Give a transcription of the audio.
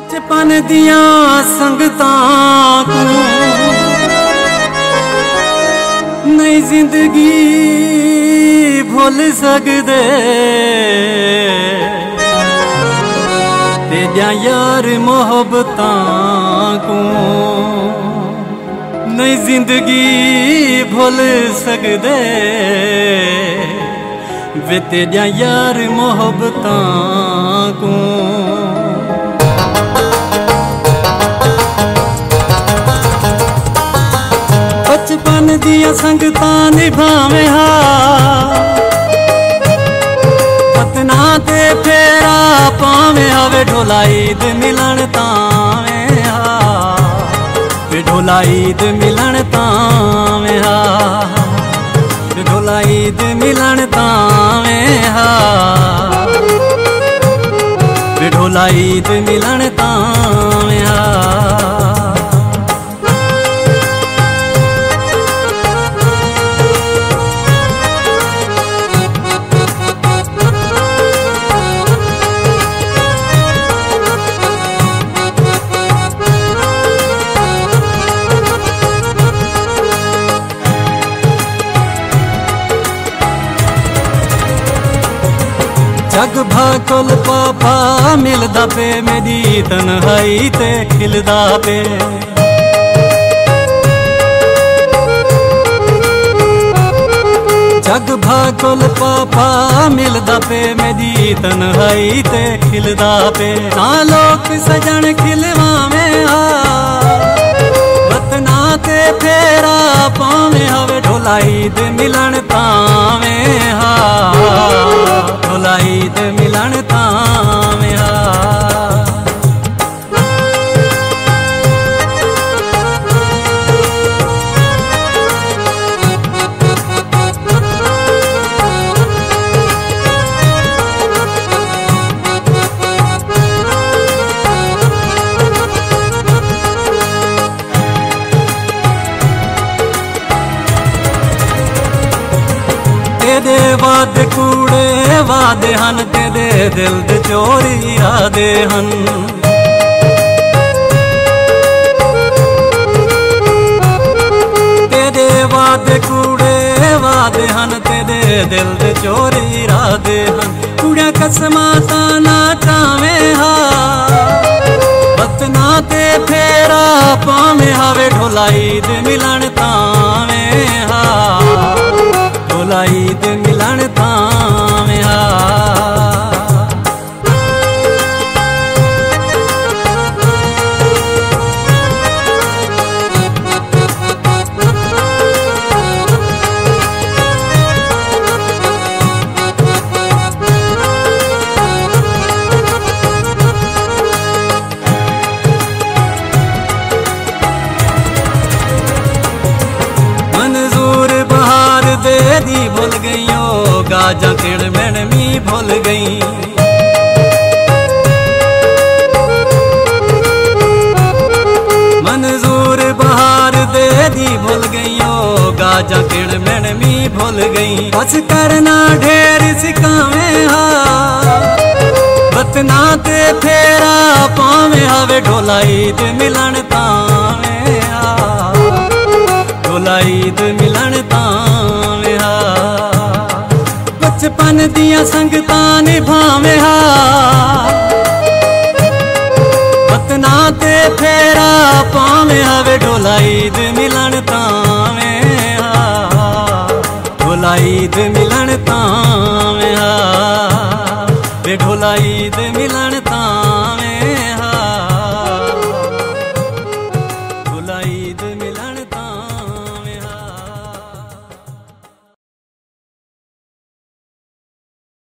ਬਚਪਨ ਦੀਆਂ ਸੰਗਤਾਂ ਤੂੰ ਨਹੀਂ ਜ਼ਿੰਦਗੀ ਭੁੱਲ ਸਕਦੇ ਤੇ ਜਾਂ ਯਾਰ ਮੁਹੱਬਤਾਂ ਕੋ ਨਹੀਂ ਜ਼ਿੰਦਗੀ ਭੁੱਲ ਸਕਦੇ ਵੇ ਤੇ ਜਾਂ ਯਾਰ ਮੁਹੱਬਤਾਂ ਕੋ दिया संगता निभावे हा। पतना ते फेरा पावे हवे ढोला ईद मिलन तावे हा। वे ढोला ईद मिलन तावे हा। ढोला ईद मिलन तावे हा। ढोला ईद मिलन तावे हा। जग भाकल पापा, मिलदा पे मेरी तन्हाई ते खिलदा पे। जग भाकल पापा, मिलदा पे मेरी हई ते खिलदा पे। आलोक सजन खिलवा आ वतना ते फेरा पावे हवे ढोलाई दे मिलन मीत मिलन थामिया कूड़े ਵਾਦ ਕੂੜੇ ਵਾਦੇ ਹਨ ਤੇਦੇ ਦਿਲ ਦੇ ਚੋਰੀ ਆਦੇ ਹਨ ਤੇਦੇ ਵਾਦ ਕੂੜੇ ਵਾਦੇ ਹਨ ਤੇਦੇ ਦਿਲ ਦੇ ਚੋਰੀ ਰਾਦੇ ਹਨ ਕੁੜੀਆਂ ਕਸਮਾਂ ਤਾਂ ਨਾ ਚਾਵੇਂ ਹਾ ਵਤਨਾ ਤੇ ਫੇਰਾ ਪਾਵੇਂ ਹਾਵੇ ਢੋਲਾਈ ਦੇ ਮਿਲਣ बाजा मैन भी भूल गई। मंजूर बहार दे दी भूल गई, ओ गाजा तेरे मैन भी भूल गई। बस करना ढेर सिखावे बतना ते फेरा पावे हावे ढोलाई ते मिलन तावे हा। ढोलाई ते मिलन तावे ਬਚਪਨ ਦੀਆਂ ਸੰਗਤਾਂ ਨਿਭਾਵੇਂ ਹਾ ਵਤਨਾ ਤੇ ਫੇਰਾ ਪਾਵੇਂ ਆਵੇ ਢੋਲਾਈ ਤੇ ਮਿਲਣ ਤਾਵੇਂ ਆ ਢੋਲਾਈ ਤੇ ਮਿਲਣ ਤਾਵੇਂ ਆ ਵੇ ਢੋਲਾਈ ਤੇ ਮਿਲਣ ਤਾਂ